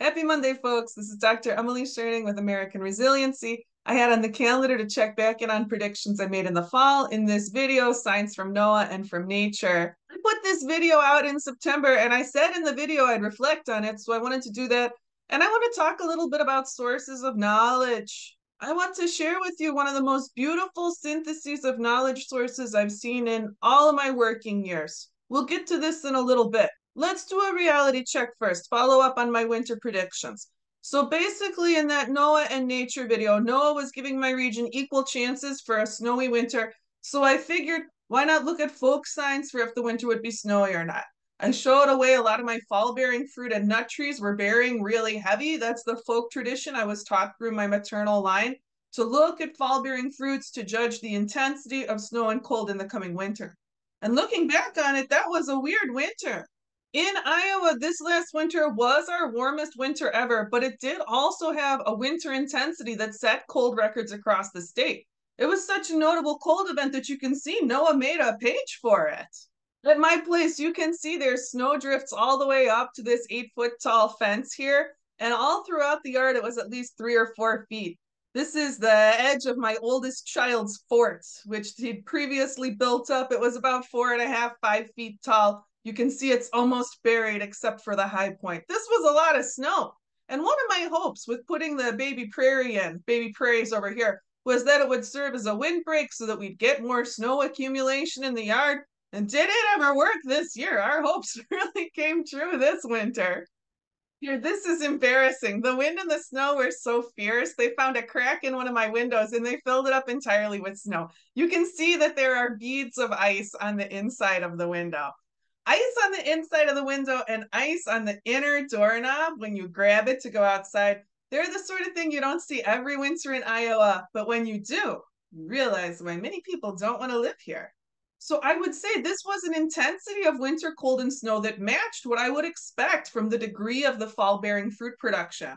Happy Monday, folks. This is Dr. Emily Schoerning with American Resiliency. I had on the calendar to check back in on predictions I made in the fall in this video, Science from NOAA and from Nature. I put this video out in September and I said in the video I'd reflect on it, so I wanted to do that. And I want to talk a little bit about sources of knowledge. I want to share with you one of the most beautiful syntheses of knowledge sources I've seen in all of my working years. We'll get to this in a little bit. Let's do a reality check first, follow up on my winter predictions. So basically in that NOAA and nature video, NOAA was giving my region equal chances for a snowy winter. So I figured, why not look at folk signs for if the winter would be snowy or not? I showed away a lot of my fall bearing fruit and nut trees were bearing really heavy. That's the folk tradition I was taught through my maternal line to look at fall bearing fruits to judge the intensity of snow and cold in the coming winter. And looking back on it, that was a weird winter. In Iowa, this last winter was our warmest winter ever, but it did also have a winter intensity that set cold records across the state. It was such a notable cold event that you can see NOAA made a page for it. At my place, you can see there's snow drifts all the way up to this eight foot tall fence here. And all throughout the yard, it was at least three or four feet. This is the edge of my oldest child's fort, which he'd previously built up. It was about four and a half, five feet tall you can see it's almost buried except for the high point. This was a lot of snow. And one of my hopes with putting the baby prairie in, baby prairies over here, was that it would serve as a windbreak so that we'd get more snow accumulation in the yard. And did it ever work this year? Our hopes really came true this winter. Here, this is embarrassing. The wind and the snow were so fierce. They found a crack in one of my windows and they filled it up entirely with snow. You can see that there are beads of ice on the inside of the window ice on the inside of the window and ice on the inner doorknob when you grab it to go outside. They're the sort of thing you don't see every winter in Iowa, but when you do, you realize why many people don't want to live here. So I would say this was an intensity of winter cold and snow that matched what I would expect from the degree of the fall bearing fruit production.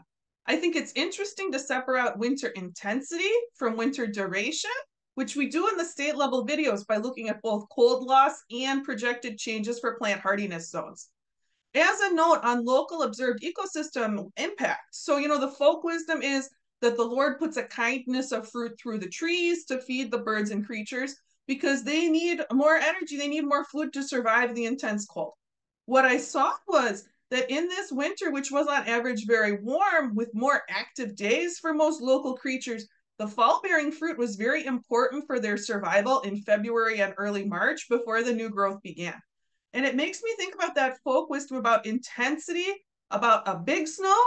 I think it's interesting to separate winter intensity from winter duration which we do in the state level videos by looking at both cold loss and projected changes for plant hardiness zones. As a note on local observed ecosystem impact, so you know, the folk wisdom is that the Lord puts a kindness of fruit through the trees to feed the birds and creatures because they need more energy, they need more food to survive the intense cold. What I saw was that in this winter, which was on average very warm with more active days for most local creatures, the fall bearing fruit was very important for their survival in February and early March before the new growth began. And it makes me think about that folk wisdom about intensity, about a big snow.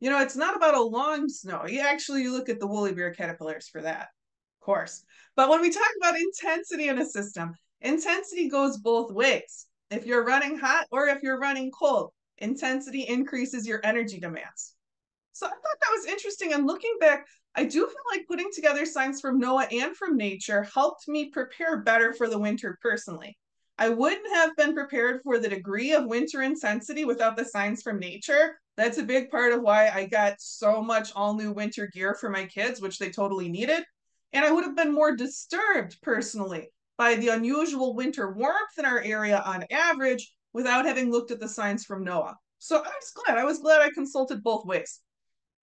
You know, it's not about a long snow. You actually you look at the woolly bear caterpillars for that, of course. But when we talk about intensity in a system, intensity goes both ways. If you're running hot or if you're running cold, intensity increases your energy demands. So I thought that was interesting. And looking back, I do feel like putting together signs from NOAA and from nature helped me prepare better for the winter personally. I wouldn't have been prepared for the degree of winter intensity without the signs from nature. That's a big part of why I got so much all new winter gear for my kids, which they totally needed. And I would have been more disturbed personally by the unusual winter warmth in our area on average without having looked at the signs from NOAA. So I was glad. I was glad I consulted both ways.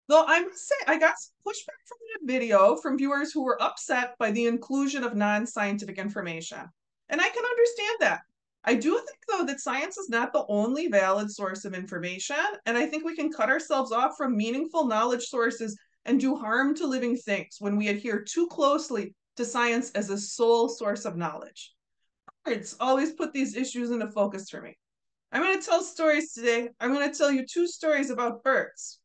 Though I must say, I got some pushback from the video from viewers who were upset by the inclusion of non scientific information. And I can understand that. I do think, though, that science is not the only valid source of information. And I think we can cut ourselves off from meaningful knowledge sources and do harm to living things when we adhere too closely to science as a sole source of knowledge. Birds always put these issues into focus for me. I'm going to tell stories today. I'm going to tell you two stories about birds.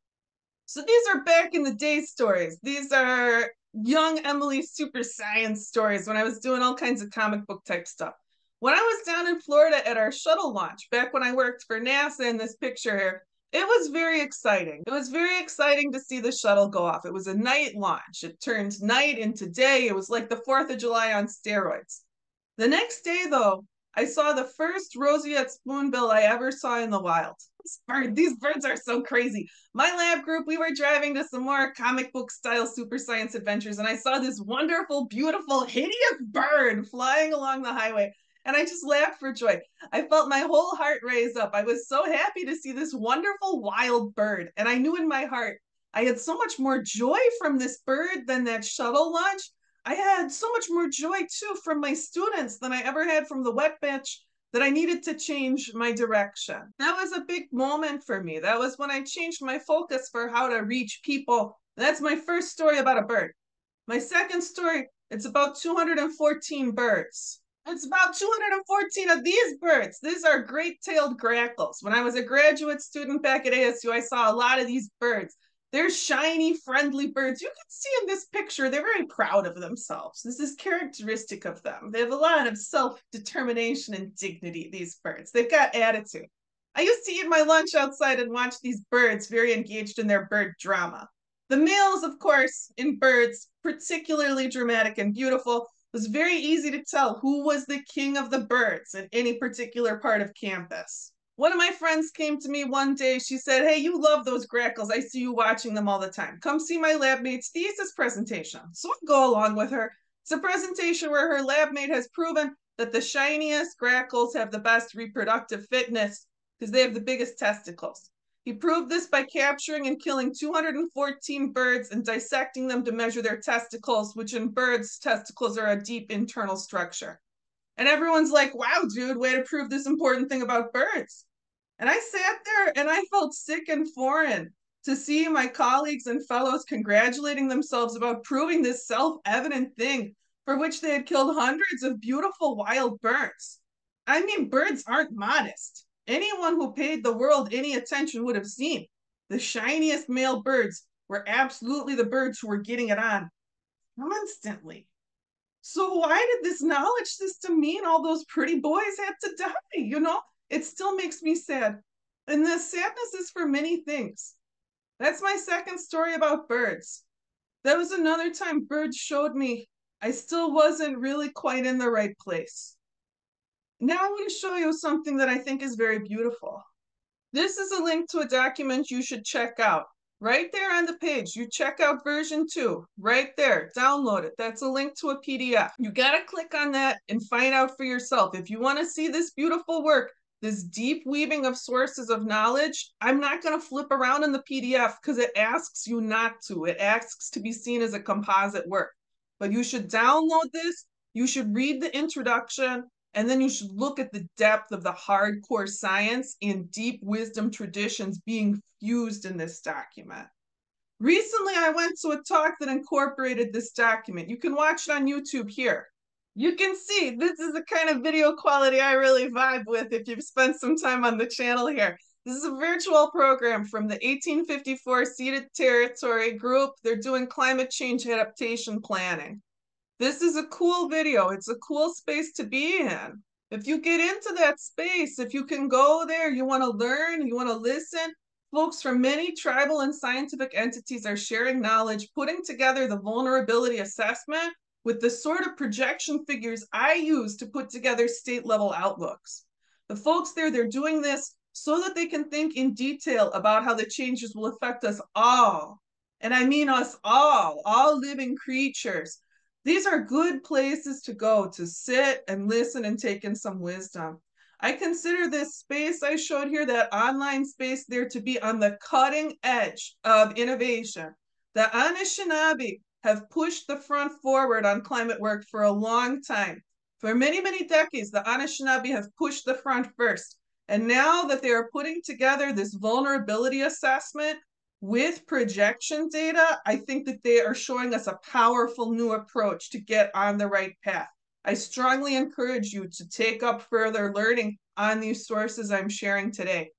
So these are back in the day stories. These are young Emily super science stories when I was doing all kinds of comic book type stuff. When I was down in Florida at our shuttle launch, back when I worked for NASA in this picture here, it was very exciting. It was very exciting to see the shuttle go off. It was a night launch. It turned night into day. It was like the 4th of July on steroids. The next day, though, I saw the first roseate spoonbill I ever saw in the wild. Bird, these birds are so crazy. My lab group, we were driving to some more comic book style super science adventures, and I saw this wonderful, beautiful, hideous bird flying along the highway. And I just laughed for joy. I felt my whole heart raise up. I was so happy to see this wonderful wild bird. And I knew in my heart I had so much more joy from this bird than that shuttle launch. I had so much more joy too from my students than I ever had from the wet bench that I needed to change my direction. That was a big moment for me. That was when I changed my focus for how to reach people. That's my first story about a bird. My second story, it's about 214 birds. It's about 214 of these birds. These are great-tailed grackles. When I was a graduate student back at ASU, I saw a lot of these birds. They're shiny, friendly birds. You can see in this picture, they're very proud of themselves. This is characteristic of them. They have a lot of self determination and dignity, these birds. They've got attitude. I used to eat my lunch outside and watch these birds very engaged in their bird drama. The males, of course, in birds, particularly dramatic and beautiful, it was very easy to tell who was the king of the birds in any particular part of campus. One of my friends came to me one day. She said, Hey, you love those grackles. I see you watching them all the time. Come see my lab mate's thesis presentation. So I go along with her. It's a presentation where her lab mate has proven that the shiniest grackles have the best reproductive fitness because they have the biggest testicles. He proved this by capturing and killing 214 birds and dissecting them to measure their testicles, which in birds, testicles are a deep internal structure. And everyone's like, wow, dude, way to prove this important thing about birds. And I sat there and I felt sick and foreign to see my colleagues and fellows congratulating themselves about proving this self evident thing for which they had killed hundreds of beautiful wild birds. I mean, birds aren't modest. Anyone who paid the world any attention would have seen the shiniest male birds were absolutely the birds who were getting it on constantly. So why did this knowledge system mean all those pretty boys had to die? You know, it still makes me sad. And the sadness is for many things. That's my second story about birds. That was another time birds showed me I still wasn't really quite in the right place. Now I'm going to show you something that I think is very beautiful. This is a link to a document you should check out. Right there on the page, you check out version two, right there, download it. That's a link to a PDF. You got to click on that and find out for yourself. If you want to see this beautiful work, this deep weaving of sources of knowledge, I'm not going to flip around in the PDF because it asks you not to. It asks to be seen as a composite work. But you should download this. You should read the introduction. And then you should look at the depth of the hardcore science and deep wisdom traditions being fused in this document. Recently, I went to a talk that incorporated this document. You can watch it on YouTube here you can see this is the kind of video quality I really vibe with if you've spent some time on the channel here. This is a virtual program from the 1854 Ceded Territory Group. They're doing climate change adaptation planning. This is a cool video. It's a cool space to be in. If you get into that space, if you can go there, you want to learn, you want to listen, folks from many tribal and scientific entities are sharing knowledge, putting together the vulnerability assessment with the sort of projection figures I use to put together state level outlooks. The folks there, they're doing this so that they can think in detail about how the changes will affect us all. And I mean us all, all living creatures. These are good places to go to sit and listen and take in some wisdom. I consider this space I showed here, that online space there, to be on the cutting edge of innovation. The Anishinaabe have pushed the front forward on climate work for a long time. For many, many decades, the Anishinaabe have pushed the front first. And now that they are putting together this vulnerability assessment with projection data, I think that they are showing us a powerful new approach to get on the right path. I strongly encourage you to take up further learning on these sources I'm sharing today.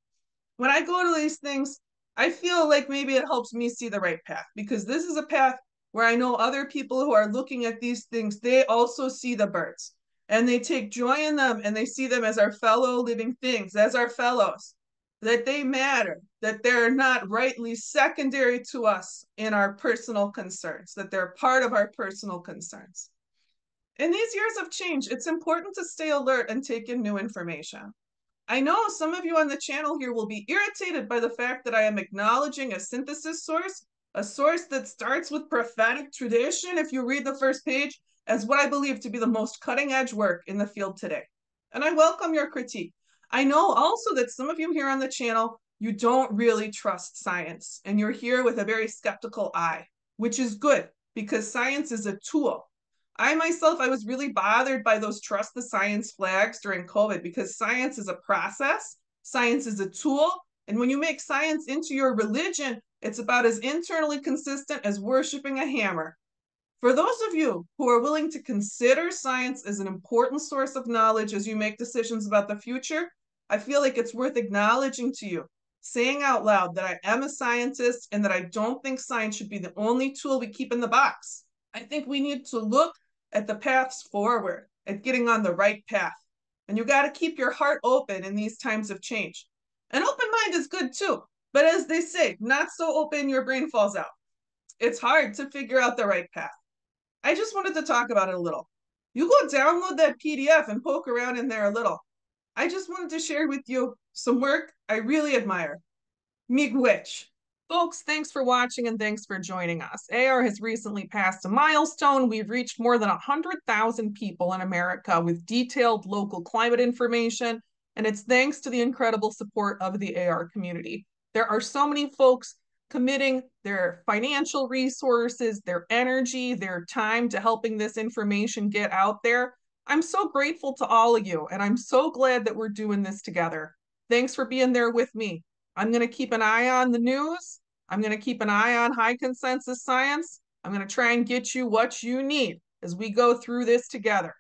When I go to these things, I feel like maybe it helps me see the right path because this is a path where I know other people who are looking at these things, they also see the birds and they take joy in them and they see them as our fellow living things, as our fellows, that they matter, that they're not rightly secondary to us in our personal concerns, that they're part of our personal concerns. In these years of change, it's important to stay alert and take in new information. I know some of you on the channel here will be irritated by the fact that I am acknowledging a synthesis source a source that starts with prophetic tradition, if you read the first page, as what I believe to be the most cutting edge work in the field today. and I welcome your critique. I know also that some of you here on the channel, you don't really trust science and you're here with a very skeptical eye, which is good because science is a tool. I myself, I was really bothered by those trust the science flags during COVID because science is a process, science is a tool. And when you make science into your religion, it's about as internally consistent as worshiping a hammer. For those of you who are willing to consider science as an important source of knowledge as you make decisions about the future, I feel like it's worth acknowledging to you, saying out loud that I am a scientist and that I don't think science should be the only tool we keep in the box. I think we need to look at the paths forward, at getting on the right path. And you got to keep your heart open in these times of change. An open mind is good too, but as they say, not so open your brain falls out. It's hard to figure out the right path. I just wanted to talk about it a little. You go download that PDF and poke around in there a little. I just wanted to share with you some work I really admire. Miigwech. Folks, thanks for watching and thanks for joining us. AR has recently passed a milestone. We've reached more than 100,000 people in America with detailed local climate information, and it's thanks to the incredible support of the AR community. There are so many folks committing their financial resources, their energy, their time to helping this information get out there. I'm so grateful to all of you, and I'm so glad that we're doing this together. Thanks for being there with me. I'm going to keep an eye on the news. I'm going to keep an eye on high consensus science. I'm going to try and get you what you need as we go through this together.